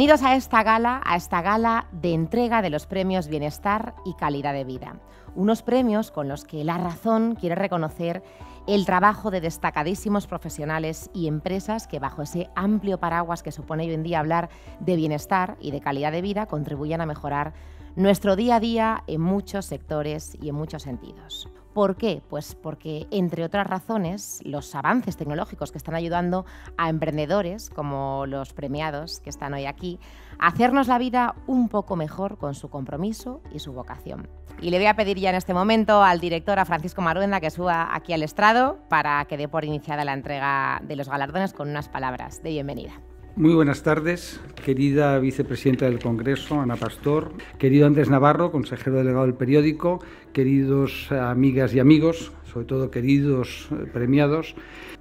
bienvenidos a esta gala, a esta gala de entrega de los premios Bienestar y Calidad de Vida. Unos premios con los que La Razón quiere reconocer el trabajo de destacadísimos profesionales y empresas que bajo ese amplio paraguas que supone hoy en día hablar de bienestar y de calidad de vida contribuyan a mejorar nuestro día a día en muchos sectores y en muchos sentidos. ¿Por qué? Pues porque, entre otras razones, los avances tecnológicos que están ayudando a emprendedores, como los premiados que están hoy aquí, a hacernos la vida un poco mejor con su compromiso y su vocación. Y le voy a pedir ya en este momento al director, a Francisco Maruenda, que suba aquí al estrado para que dé por iniciada la entrega de los galardones con unas palabras de bienvenida. Muy buenas tardes, querida vicepresidenta del Congreso, Ana Pastor, querido Andrés Navarro, consejero delegado del periódico, queridos amigas y amigos, sobre todo queridos eh, premiados.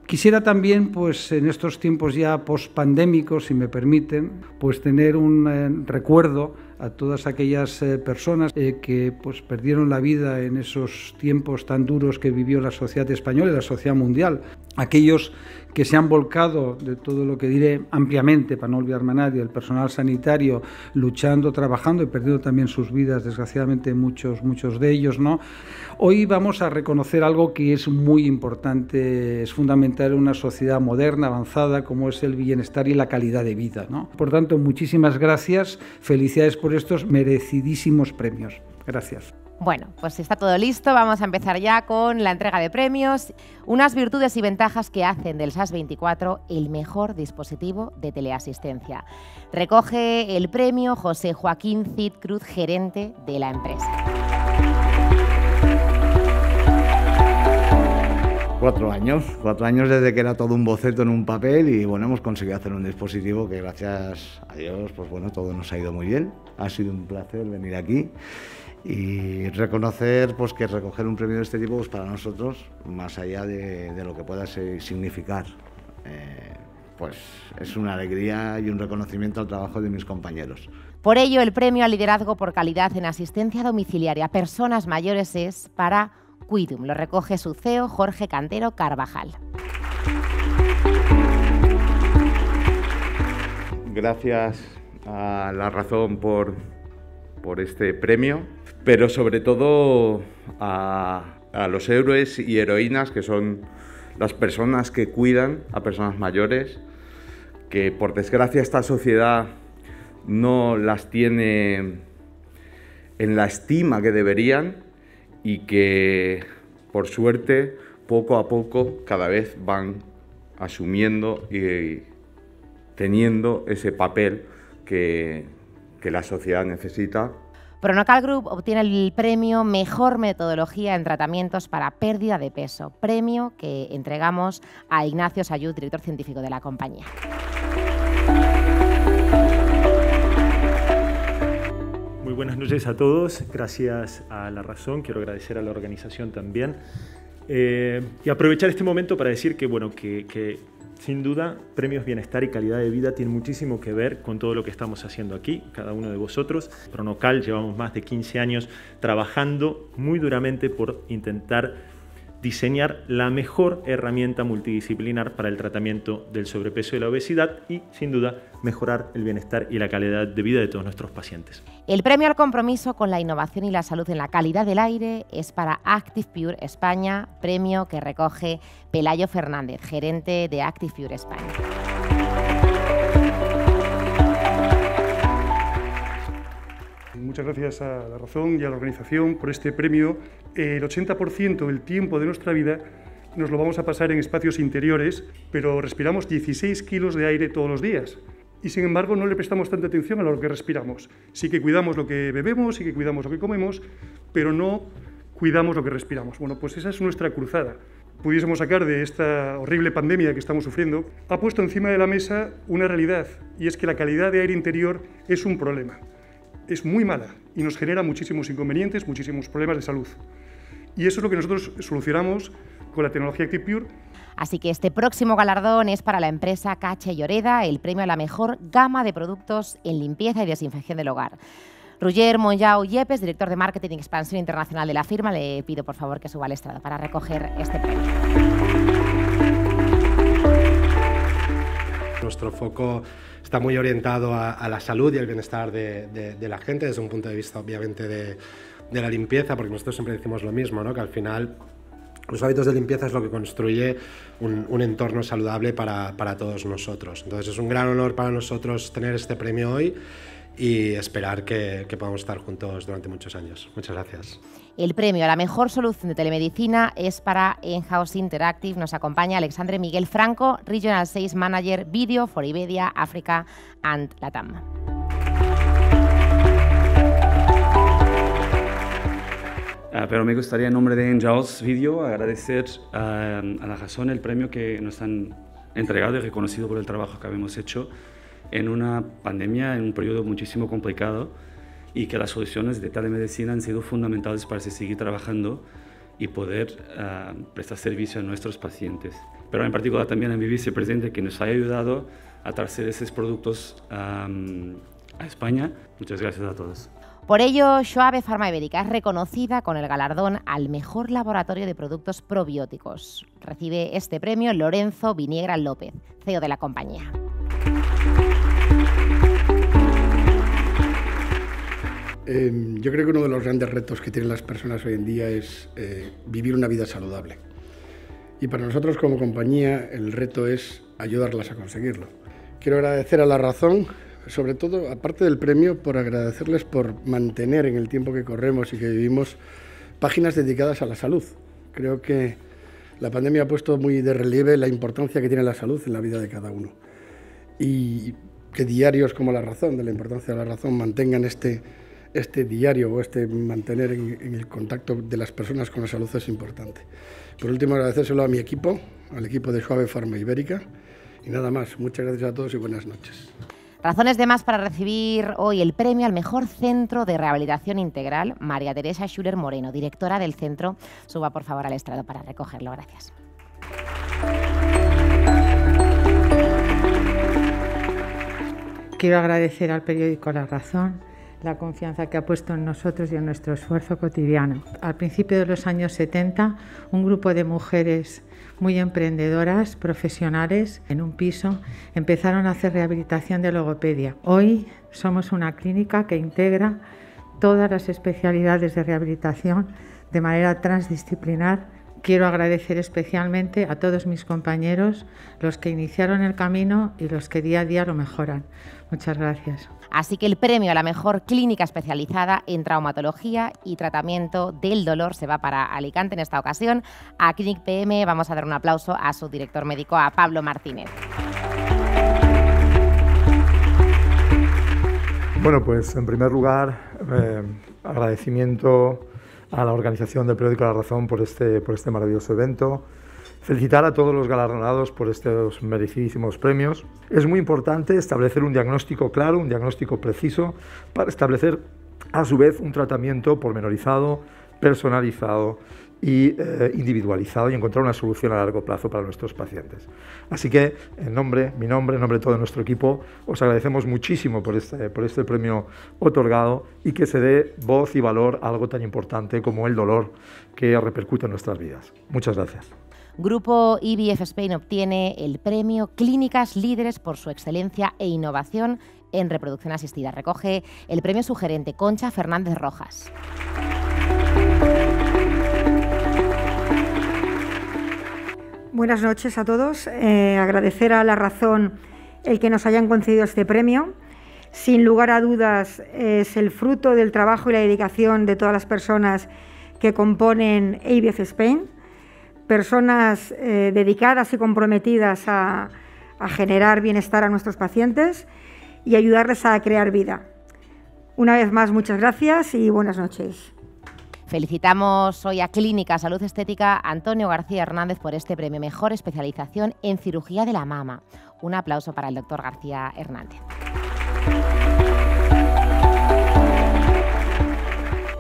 Quisiera también, pues en estos tiempos ya post-pandémicos, si me permiten, pues tener un eh, recuerdo a todas aquellas eh, personas que pues perdieron la vida en esos tiempos tan duros que vivió la sociedad española y la sociedad mundial. Aquellos que se han volcado, de todo lo que diré ampliamente, para no olvidarme a nadie, el personal sanitario luchando, trabajando y perdiendo también sus vidas, desgraciadamente muchos, muchos de ellos, ¿no? Hoy vamos a reconocer algo que es muy importante, es fundamental en una sociedad moderna, avanzada, como es el bienestar y la calidad de vida, ¿no? Por tanto, muchísimas gracias, felicidades por estos merecidísimos premios. Gracias. Bueno, pues está todo listo. Vamos a empezar ya con la entrega de premios. Unas virtudes y ventajas que hacen del SAS 24 el mejor dispositivo de teleasistencia. Recoge el premio José Joaquín Cid Cruz, gerente de la empresa. Cuatro años, cuatro años desde que era todo un boceto en un papel y bueno, hemos conseguido hacer un dispositivo que gracias a Dios, pues bueno, todo nos ha ido muy bien. Ha sido un placer venir aquí y reconocer pues, que recoger un premio de este tipo pues, para nosotros, más allá de, lo que pueda significar, eh, pues es una alegría y un reconocimiento al trabajo de mis compañeros. Por ello, el premio al liderazgo por calidad en asistencia domiciliaria a personas mayores es para Lo recoge su CEO Jorge Cantero Carvajal. Gracias a La Razón por, por este premio pero sobre todo a, los héroes y heroínas que son las personas que cuidan a personas mayores, que por desgracia esta sociedad no las tiene en la estima que deberían y que por suerte poco a poco cada vez van asumiendo y teniendo ese papel que, que la sociedad necesita Pronocal Group obtiene el premio Mejor Metodología en Tratamientos para Pérdida de Peso, premio que entregamos a Ignacio Sayud, director científico de la compañía. Buenas noches a todos, gracias a La Razón, quiero agradecer a la organización también. Eh, y aprovechar este momento para decir que, bueno, que, sin duda, Premios Bienestar y Calidad de Vida tienen muchísimo que ver con todo lo que estamos haciendo aquí, cada uno de vosotros. Pronocal llevamos más de 15 años trabajando muy duramente por intentar diseñar la mejor herramienta multidisciplinar para el tratamiento del sobrepeso y la obesidad y, sin duda, mejorar el bienestar y la calidad de vida de todos nuestros pacientes. El premio al compromiso con la innovación y la salud en la calidad del aire es para Active Pure España, premio que recoge Pelayo Fernández, gerente de Active Pure España. Muchas gracias a La Razón y a la organización por este premio. El 80% del tiempo de nuestra vida nos lo vamos a pasar en espacios interiores, pero respiramos 16 kilos de aire todos los días. Y sin embargo no le prestamos tanta atención a lo que respiramos. Sí que cuidamos lo que bebemos, sí que cuidamos lo que comemos, pero no cuidamos lo que respiramos. Bueno, pues esa es nuestra cruzada. Pudiésemos sacar de esta horrible pandemia que estamos sufriendo, ha puesto encima de la mesa una realidad, y es que la calidad de aire interior es un problema es muy mala y nos genera muchísimos inconvenientes, muchísimos problemas de salud. Y eso es lo que nosotros solucionamos con la tecnología ActivePure. Así que este próximo galardón es para la empresa Cache Lloreda, el premio a la mejor gama de productos en limpieza y desinfección del hogar. Roger Monjau Yepes, director de Marketing y Expansión Internacional de la firma, le pido por favor que suba al estrado para recoger este premio. Nuestro foco está muy orientado a, la salud y el bienestar de, la gente desde un punto de vista obviamente de, la limpieza, porque nosotros siempre decimos lo mismo, ¿no? que al final los hábitos de limpieza es lo que construye un, entorno saludable para, para, todos nosotros. Entonces es un gran honor para nosotros tener este premio hoy y esperar que, que podamos estar juntos durante muchos años. Muchas gracias. El premio a la mejor solución de telemedicina es para Enhouse Interactive. Nos acompaña Alexandre Miguel Franco, Regional 6 Manager Video for Iberia, África and Latam. Ah, pero me gustaría en nombre de Enhouse Video agradecer a la razón el premio que nos han entregado y reconocido por el trabajo que habíamos hecho en una pandemia, en un periodo muchísimo complicado y que las soluciones de telemedicina han sido fundamentales para seguir trabajando y poder ah, prestar servicio a nuestros pacientes. Pero en particular también a mi vicepresidente que nos ha ayudado a traer esos productos a España. Muchas gracias a todos. Por ello, Schwabe Pharma Ibérica es reconocida con el galardón al mejor laboratorio de productos probióticos. Recibe este premio Lorenzo Viniegra López, CEO de la compañía. Em, yo creo que uno de los grandes retos que tienen las personas hoy en día es eh, vivir una vida saludable. Y para nosotros como compañía el reto es ayudarlas a conseguirlo. Quiero agradecer a La Razón, sobre todo, aparte del premio, por agradecerles por mantener en el tiempo que corremos y que vivimos páginas dedicadas a la salud. Creo que la pandemia ha puesto muy de relieve la importancia que tiene la salud en la vida de cada uno. Y que diarios como La Razón, de la importancia de la razón, mantengan este este diario o este mantener en, el contacto de las personas con la salud es importante. Por último, agradecérselo a mi equipo, al equipo de Suave Farma Ibérica. Y nada más, muchas gracias a todos y buenas noches. Razones de más para recibir hoy el premio al mejor centro de rehabilitación integral, María Teresa Schuller Moreno, directora del centro. Suba por favor al estrado para recogerlo. Gracias. Quiero agradecer al periódico La Razón la confianza que ha puesto en nosotros y en nuestro esfuerzo cotidiano. Al principio de los años 70, un grupo de mujeres muy emprendedoras, profesionales, en un piso, empezaron a hacer rehabilitación de logopedia. Hoy somos una clínica que integra todas las especialidades de rehabilitación de manera transdisciplinar Quiero agradecer especialmente a todos mis compañeros, los que iniciaron el camino y los que día a día lo mejoran. Muchas gracias. Así que el premio a la mejor clínica especializada en traumatología y tratamiento del dolor se va para Alicante en esta ocasión. A Clinic PM vamos a dar un aplauso a su director médico, a Pablo Martínez. Bueno, pues en primer lugar, eh, agradecimiento a la organización del periódico La Razón por este, por este maravilloso evento. Felicitar a todos los galardonados por estos merecidísimos premios. Es muy importante establecer un diagnóstico claro, un diagnóstico preciso, para establecer a su vez un tratamiento pormenorizado, personalizado y eh, individualizado y encontrar una solución a largo plazo para nuestros pacientes. Así que, en nombre, mi nombre, en nombre de todo nuestro equipo, os agradecemos muchísimo por este, por este premio otorgado y que se dé voz y valor a algo tan importante como el dolor que repercute en nuestras vidas. Muchas gracias. Grupo IBF Spain obtiene el premio Clínicas Líderes por su excelencia e innovación en reproducción asistida. Recoge el premio sugerente Concha Fernández Rojas. Buenas noches a todos. Eh, agradecer a la razón el que nos hayan concedido este premio. Sin lugar a dudas es el fruto del trabajo y la dedicación de todas las personas que componen ABF Spain, personas eh, dedicadas y comprometidas a generar bienestar a nuestros pacientes y ayudarles a crear vida. Una vez más, muchas gracias y buenas noches. Felicitamos hoy a Clínica Salud Estética Antonio García Hernández por este premio Mejor Especialización en Cirugía de la Mama. Un aplauso para el doctor García Hernández.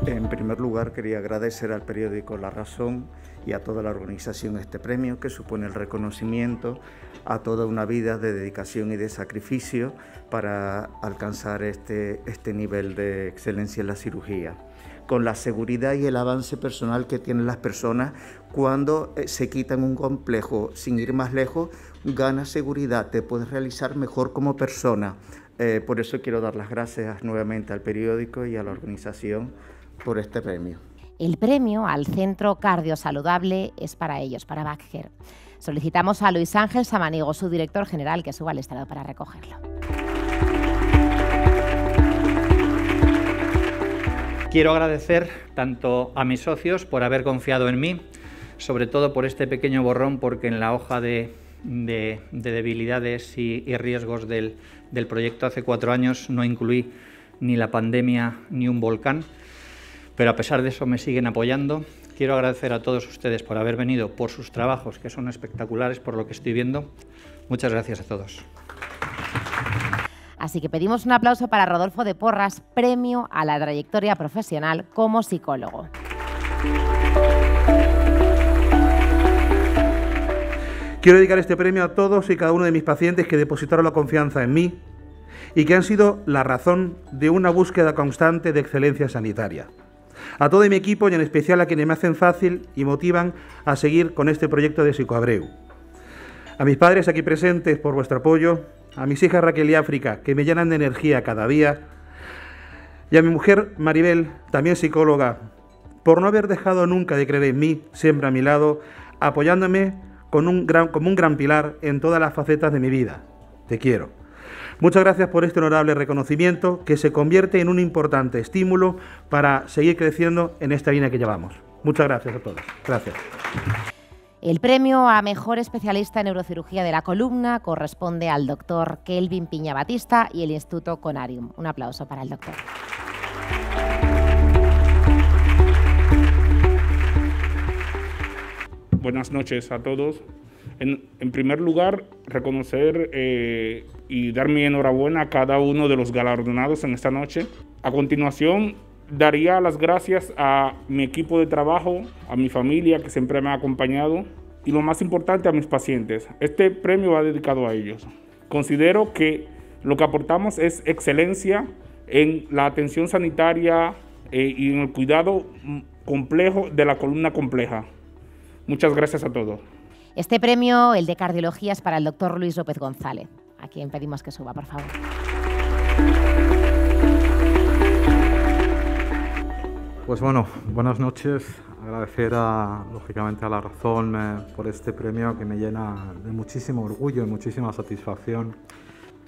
En primer lugar, quería agradecer al periódico La Razón y a toda la organización este premio, que supone el reconocimiento a toda una vida de dedicación y de sacrificio para alcanzar este, este nivel de excelencia en la cirugía. Con la seguridad y el avance personal que tienen las personas cuando eh, se quitan un complejo sin ir más lejos, ganas seguridad, te puedes realizar mejor como persona. Eh, por eso quiero dar las gracias nuevamente al periódico y a la organización por este premio. El premio al Centro Cardio Saludable es para ellos, para Bacher. Solicitamos a Luis Ángel Samanigo, su director general, que suba al estrado para recogerlo. Quiero agradecer tanto a mis socios por haber confiado en mí, sobre todo por este pequeño borrón, porque en la hoja de, debilidades y, riesgos del, del proyecto hace cuatro años no incluí ni la pandemia ni un volcán, pero a pesar de eso me siguen apoyando. Quiero agradecer a todos ustedes por haber venido, por sus trabajos, que son espectaculares por lo que estoy viendo. Muchas gracias a todos. Así que pedimos un aplauso para Rodolfo de Porras, premio a la trayectoria profesional como psicólogo. Quiero dedicar este premio a todos y cada uno de mis pacientes que depositaron la confianza en mí y que han sido la razón de una búsqueda constante de excelencia sanitaria. A todo mi equipo y en especial a quienes me hacen fácil y motivan a seguir con este proyecto de Psicoabreu. A mis padres aquí presentes por vuestro apoyo, a mis hijas Raquel y África, que me llenan de energía cada día, y a mi mujer Maribel, también psicóloga, por no haber dejado nunca de creer en mí, siempre a mi lado, apoyándome con un gran, como un gran pilar en todas las facetas de mi vida. Te quiero. Muchas gracias por este honorable reconocimiento que se convierte en un importante estímulo para seguir creciendo en esta línea que llevamos. Muchas gracias a todos. Gracias. El premio a mejor especialista en neurocirugía de la columna corresponde al doctor Kelvin Piña Batista y el Instituto Conarium. Un aplauso para el doctor. buenas noches a todos. En, primer lugar, reconocer eh, y dar mi enhorabuena a cada uno de los galardonados en esta noche. A continuación, daría las gracias a mi equipo de trabajo, a mi familia que siempre me ha acompañado y lo más importante a mis pacientes. Este premio va dedicado a ellos. Considero que lo que aportamos es excelencia en la atención sanitaria eh, y en el cuidado mm, complejo de la columna compleja. Muchas gracias a todos. Este premio, el de cardiología, es para el doctor Luis López González, a quien pedimos que suba, por favor. Pues bueno, buenas noches. Agradecer a, lógicamente a la razón eh, por este premio que me llena de muchísimo orgullo y muchísima satisfacción.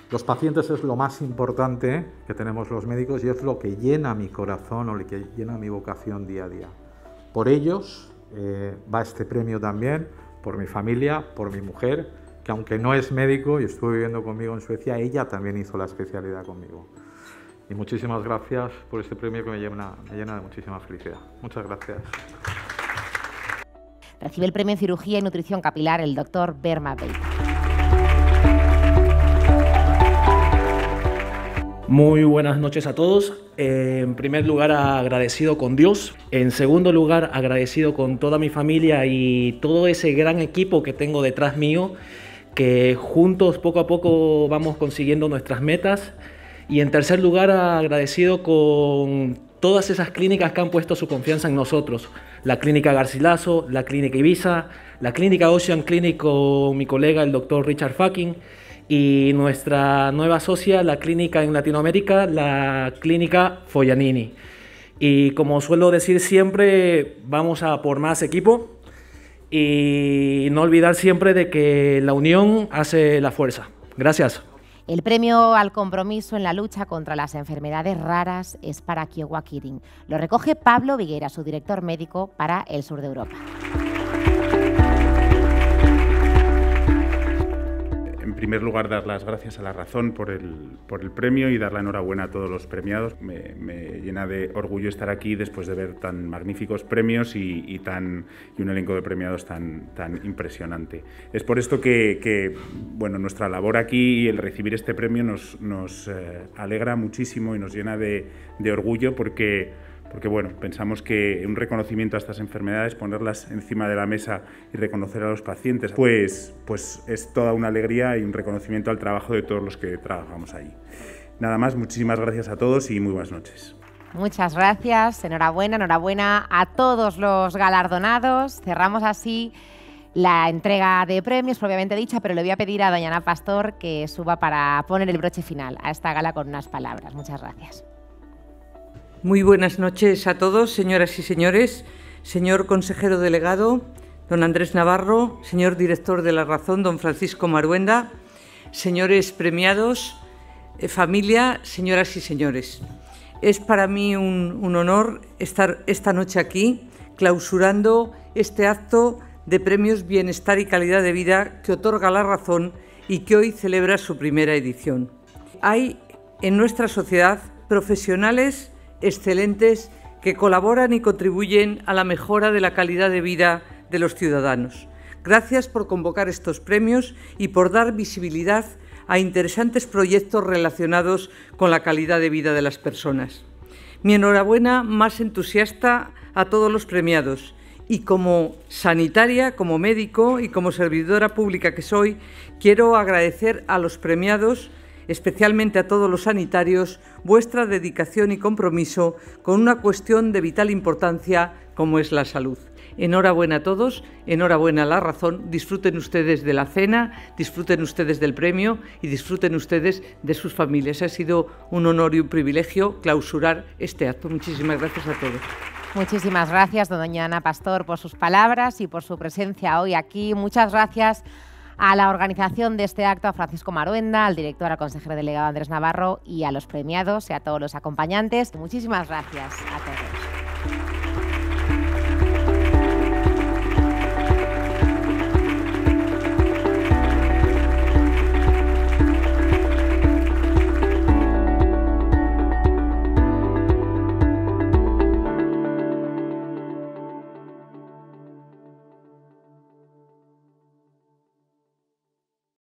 Los pacientes es lo más importante que tenemos los médicos y es lo que llena mi corazón o lo que llena mi vocación día a día. Por ellos eh, va este premio también por mi familia, por mi mujer, que aunque no es médico y estuvo viviendo conmigo en Suecia, ella también hizo la especialidad conmigo. Y muchísimas gracias por este premio que me llena, me llena de muchísima felicidad. Muchas gracias. Recibe el premio en cirugía y nutrición capilar el doctor Berma Muy buenas noches a todos. Eh, en primer lugar, agradecido con Dios. En segundo lugar, agradecido con toda mi familia y todo ese gran equipo que tengo detrás mío, que juntos poco a poco vamos consiguiendo nuestras metas. Y en tercer lugar, agradecido con todas esas clínicas que han puesto su confianza en nosotros. La clínica Garcilaso, la clínica Ibiza, la clínica Ocean Clinic con mi colega el doctor Richard Fucking y nuestra nueva socia, la clínica en Latinoamérica, la clínica Foyanini. Y como suelo decir siempre, vamos a por más equipo y no olvidar siempre de que la unión hace la fuerza. Gracias. El premio al compromiso en la lucha contra las enfermedades raras es para Kiowa Kirin. Lo recoge Pablo Viguera, su director médico para el sur de Europa. Primer lugar, dar las gracias a la razón por el, por el premio y dar la enhorabuena a todos los premiados. Me, llena de orgullo estar aquí después de ver tan magníficos premios y, tan, y un elenco de premiados tan, tan impresionante. Es por esto que, bueno, nuestra labor aquí y el recibir este premio nos, nos eh, alegra muchísimo y nos llena de, de orgullo porque porque bueno, pensamos que un reconocimiento a estas enfermedades, ponerlas encima de la mesa y reconocer a los pacientes, pues, pues es toda una alegría y un reconocimiento al trabajo de todos los que trabajamos ahí. Nada más, muchísimas gracias a todos y muy buenas noches. Muchas gracias, enhorabuena, enhorabuena a todos los galardonados. Cerramos así la entrega de premios, propiamente dicha, pero le voy a pedir a doña Ana Pastor que suba para poner el broche final a esta gala con unas palabras. Muchas gracias. Muy buenas noches a todos, señoras y señores, señor consejero delegado, don Andrés Navarro, señor director de La Razón, don Francisco Maruenda, señores premiados, eh, familia, señoras y señores. Es para mí un, un honor estar esta noche aquí clausurando este acto de premios Bienestar y Calidad de Vida que otorga La Razón y que hoy celebra su primera edición. Hay en nuestra sociedad profesionales excelentes que colaboran y contribuyen a la mejora de la calidad de vida de los ciudadanos. Gracias por convocar estos premios y por dar visibilidad a interesantes proyectos relacionados con la calidad de vida de las personas. Mi enhorabuena más entusiasta a todos los premiados y como sanitaria, como médico y como servidora pública que soy, quiero agradecer a los premiados, especialmente a todos los sanitarios, vuestra dedicación y compromiso con una cuestión de vital importancia como es la salud. Enhorabuena a todos, enhorabuena a la razón, disfruten ustedes de la cena, disfruten ustedes del premio y disfruten ustedes de sus familias. Ha sido un honor y un privilegio clausurar este acto. Muchísimas gracias a todos. Muchísimas gracias, doña Ana Pastor, por sus palabras y por su presencia hoy aquí. Muchas gracias a la organización de este acto, a Francisco Maruenda, al director, al consejero delegado Andrés Navarro y a los premiados y a todos los acompañantes. Muchísimas gracias a todos.